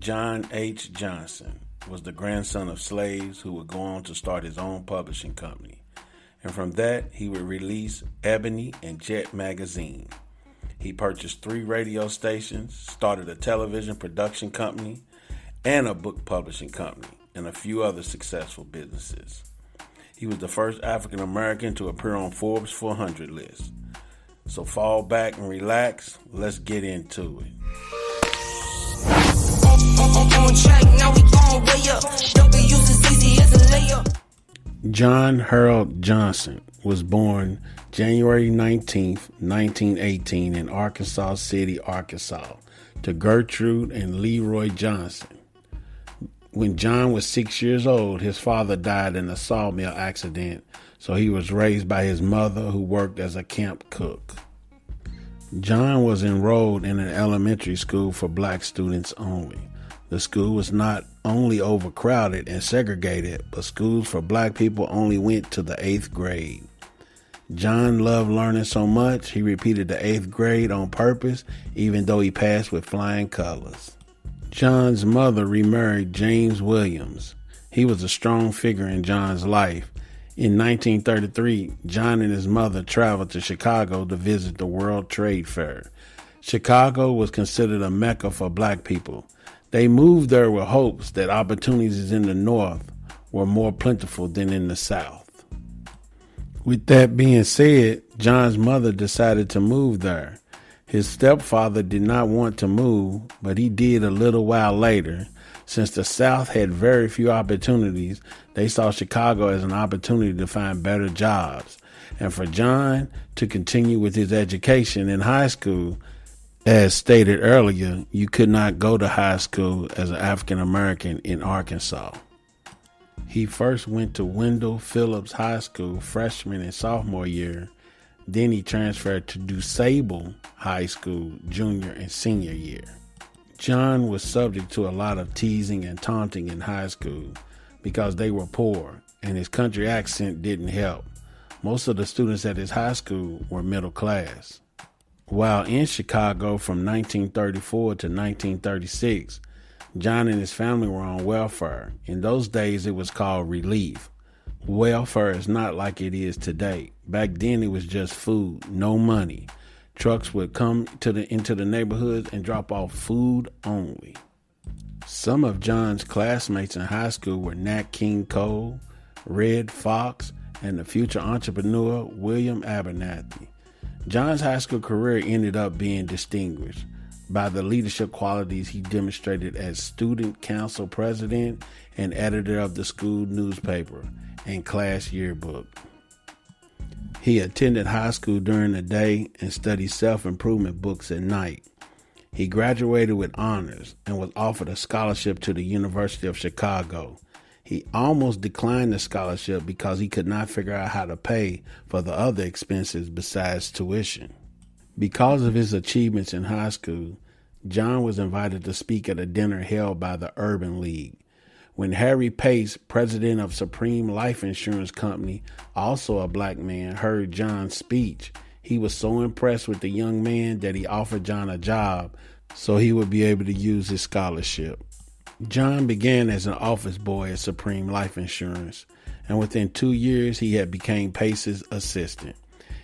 John H. Johnson was the grandson of slaves who would go on to start his own publishing company. And from that, he would release Ebony and Jet magazine. He purchased three radio stations, started a television production company, and a book publishing company, and a few other successful businesses. He was the first African American to appear on Forbes 400 list. So fall back and relax. Let's get into it. John Harold Johnson was born January 19, 1918, in Arkansas City, Arkansas, to Gertrude and Leroy Johnson. When John was six years old, his father died in a sawmill accident, so he was raised by his mother, who worked as a camp cook. John was enrolled in an elementary school for black students only. The school was not only overcrowded and segregated, but schools for black people only went to the eighth grade. John loved learning so much, he repeated the eighth grade on purpose, even though he passed with flying colors. John's mother remarried James Williams. He was a strong figure in John's life. In 1933, John and his mother traveled to Chicago to visit the World Trade Fair. Chicago was considered a mecca for black people. They moved there with hopes that opportunities in the North were more plentiful than in the South. With that being said, John's mother decided to move there. His stepfather did not want to move, but he did a little while later. Since the South had very few opportunities, they saw Chicago as an opportunity to find better jobs. And for John to continue with his education in high school, as stated earlier, you could not go to high school as an African American in Arkansas. He first went to Wendell Phillips High School freshman and sophomore year then he transferred to DuSable High School junior and senior year. John was subject to a lot of teasing and taunting in high school because they were poor and his country accent didn't help. Most of the students at his high school were middle class. While in Chicago from 1934 to 1936, John and his family were on welfare. In those days, it was called relief welfare is not like it is today. Back then, it was just food, no money. Trucks would come to the into the neighborhoods and drop off food only. Some of John's classmates in high school were Nat King Cole, Redd Foxx, and the future entrepreneur William Abernathy. John's high school career ended up being distinguished by the leadership qualities he demonstrated as student council president and editor of the school newspaper and class yearbook. He attended high school during the day and studied self improvement books at night. He graduated with honors and was offered a scholarship to the University of Chicago. He almost declined the scholarship because he could not figure out how to pay for the other expenses besides tuition. Because of his achievements in high school, John was invited to speak at a dinner held by the Urban League. When Harry Pace, president of Supreme Life Insurance Company, also a black man, heard John's speech, he was so impressed with the young man that he offered John a job so he would be able to use his scholarship. John began as an office boy at Supreme Life Insurance, and within two years he had become Pace's assistant.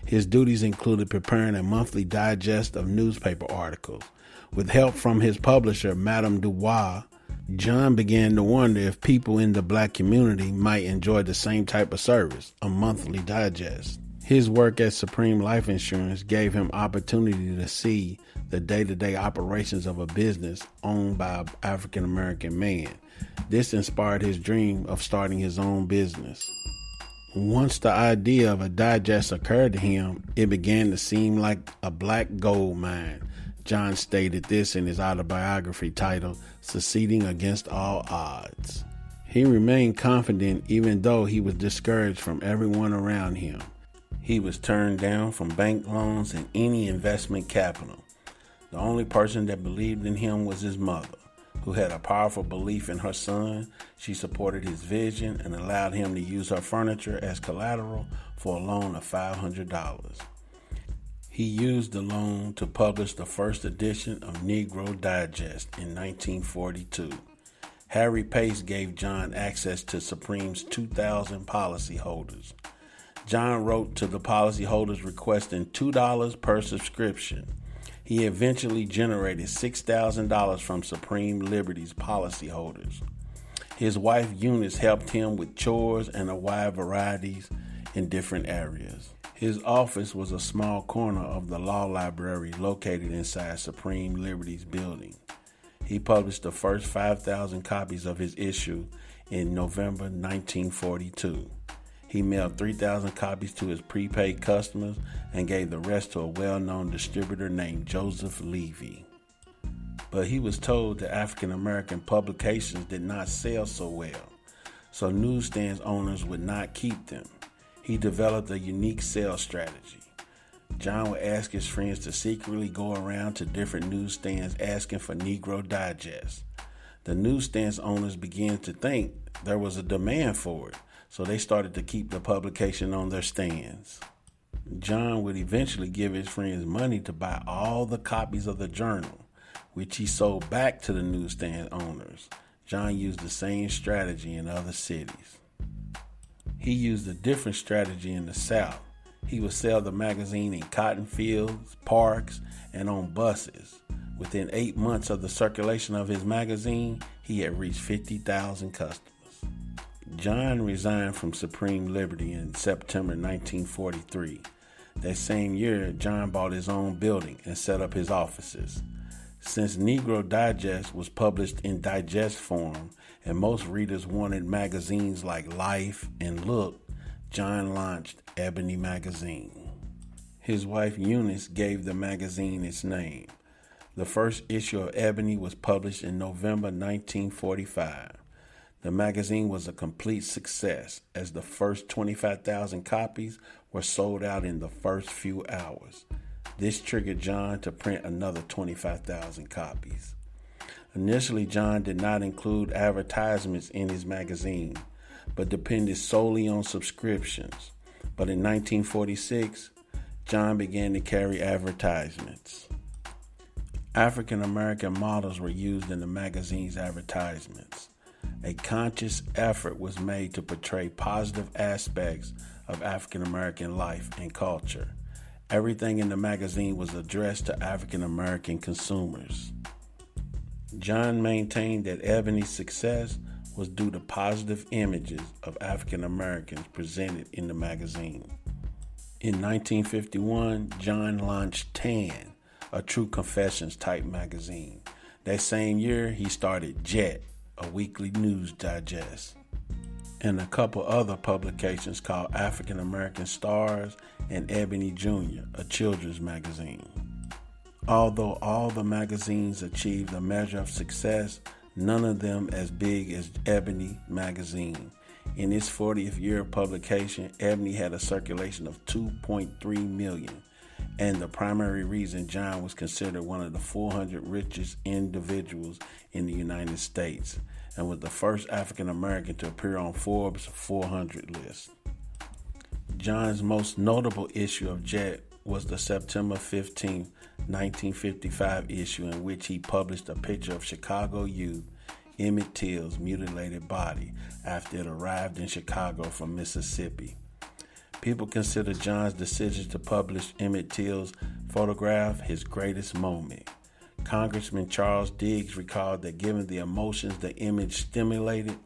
His duties included preparing a monthly digest of newspaper articles. With help from his publisher, Madame Dubois, John began to wonder if people in the black community might enjoy the same type of service, a monthly digest. His work at Supreme Life Insurance gave him opportunity to see the day-to-day operations of a business owned by an African American man. This inspired his dream of starting his own business. Once the idea of a digest occurred to him, it began to seem like a black gold mine. John stated this in his autobiography titled Succeeding Against All Odds. He remained confident even though he was discouraged from everyone around him. He was turned down from bank loans and any investment capital. The only person that believed in him was his mother, who had a powerful belief in her son. She supported his vision and allowed him to use her furniture as collateral for a loan of $500. He used the loan to publish the first edition of Negro Digest in 1942. Harry Pace gave John access to Supreme's 2,000 policyholders. John wrote to the policyholders requesting $2 per subscription. He eventually generated $6,000 from Supreme Liberty's policyholders. His wife Eunice helped him with chores and a wide varieties in different areas. His office was a small corner of the law library located inside Supreme Liberty's building. He published the first 5,000 copies of his issue in November 1942. He mailed 3,000 copies to his prepaid customers and gave the rest to a well known distributor named Joseph Levy. But he was told that African American publications did not sell so well, so newsstands owners would not keep them. He developed a unique sales strategy. John would ask his friends to secretly go around to different newsstands asking for Negro Digest. The newsstands owners began to think there was a demand for it, so they started to keep the publication on their stands. John would eventually give his friends money to buy all the copies of the journal, which he sold back to the newsstand owners. John used the same strategy in other cities. He used a different strategy in the South. He would sell the magazine in cotton fields, parks, and on buses. Within eight months of the circulation of his magazine, he had reached 50,000 customers. John resigned from Supreme Liberty in September 1943. That same year, John bought his own building and set up his offices. Since Negro Digest was published in digest form and most readers wanted magazines like Life and Look, John launched Ebony Magazine. His wife Eunice gave the magazine its name. The first issue of Ebony was published in November 1945. The magazine was a complete success as the first 25,000 copies were sold out in the first few hours. This triggered John to print another 25,000 copies. Initially, John did not include advertisements in his magazine, but depended solely on subscriptions. But in 1946, John began to carry advertisements. African American models were used in the magazine's advertisements a conscious effort was made to portray positive aspects of African American life and culture. Everything in the magazine was addressed to African American consumers. John maintained that Ebony's success was due to positive images of African Americans presented in the magazine. In 1951, John launched Tan, a true confessions type magazine. That same year, he started Jet, a weekly news digest, and a couple other publications called African American Stars and Ebony Jr., a children's magazine. Although all the magazines achieved a measure of success, none of them as big as Ebony magazine. In its 40th year of publication, Ebony had a circulation of 2.3 million, and the primary reason John was considered one of the 400 richest individuals in the United States and was the first African American to appear on Forbes 400 list. John's most notable issue of Jet was the September 15, 1955 issue in which he published a picture of Chicago youth Emmett Till's mutilated body after it arrived in Chicago from Mississippi. People consider John's decision to publish Emmett Till's photograph his greatest moment. Congressman Charles Diggs recalled that given the emotions the image stimulated,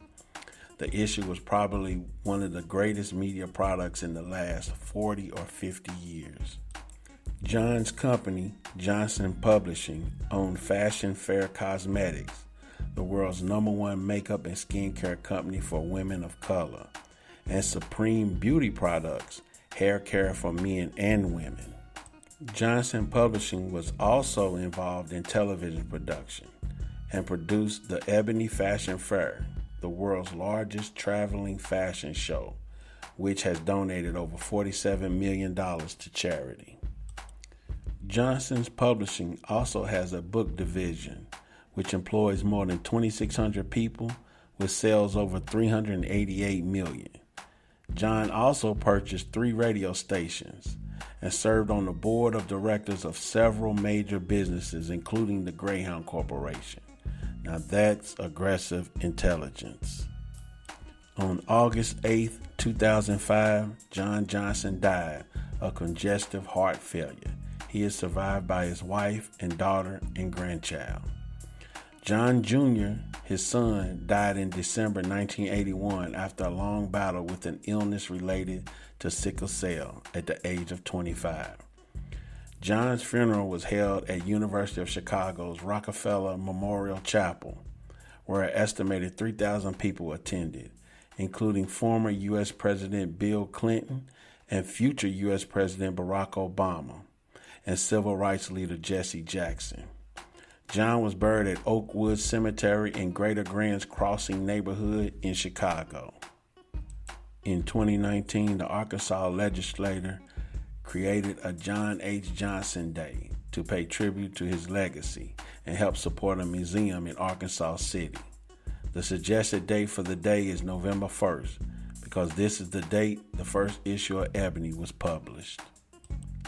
the issue was probably one of the greatest media products in the last 40 or 50 years. John's company, Johnson Publishing, owned Fashion Fair Cosmetics, the world's number one makeup and skincare company for women of color, and Supreme Beauty Products, hair care for men and women. Johnson Publishing was also involved in television production and produced the Ebony Fashion Fair, the world's largest traveling fashion show, which has donated over $47 million to charity. Johnson's Publishing also has a book division, which employs more than 2,600 people with sales over 388 million. John also purchased three radio stations and served on the board of directors of several major businesses, including the Greyhound Corporation. Now that's aggressive intelligence. On August 8, 2005, John Johnson died of congestive heart failure. He is survived by his wife and daughter and grandchild. John Jr., his son, died in December 1981 after a long battle with an illness related to sickle cell at the age of 25. John's funeral was held at University of Chicago's Rockefeller Memorial Chapel, where an estimated 3,000 people attended, including former U.S. President Bill Clinton and future U.S. President Barack Obama and civil rights leader Jesse Jackson. John was buried at Oakwood Cemetery in Greater Grand Crossing neighborhood in Chicago. In 2019, the Arkansas legislature created a John H. Johnson Day to pay tribute to his legacy and help support a museum in Arkansas City. The suggested date for the day is November 1st because this is the date the first issue of Ebony was published.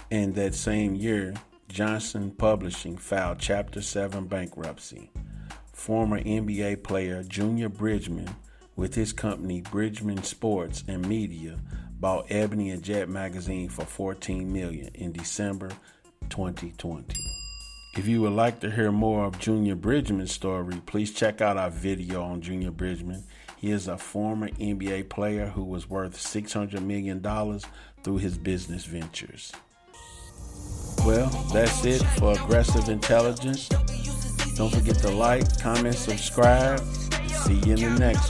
In that same year, Johnson Publishing filed Chapter 7 bankruptcy. Former NBA player Junior Bridgeman, with his company Bridgeman Sports and Media, bought Ebony and Jet magazine for 14 million in December 2020. If you would like to hear more of Junior Bridgeman's story, please check out our video on Junior Bridgeman. He is a former NBA player who was worth $600 million through his business ventures. Well, that's it for Aggressive Intelligence. Don't forget to like, comment, subscribe. See you in the next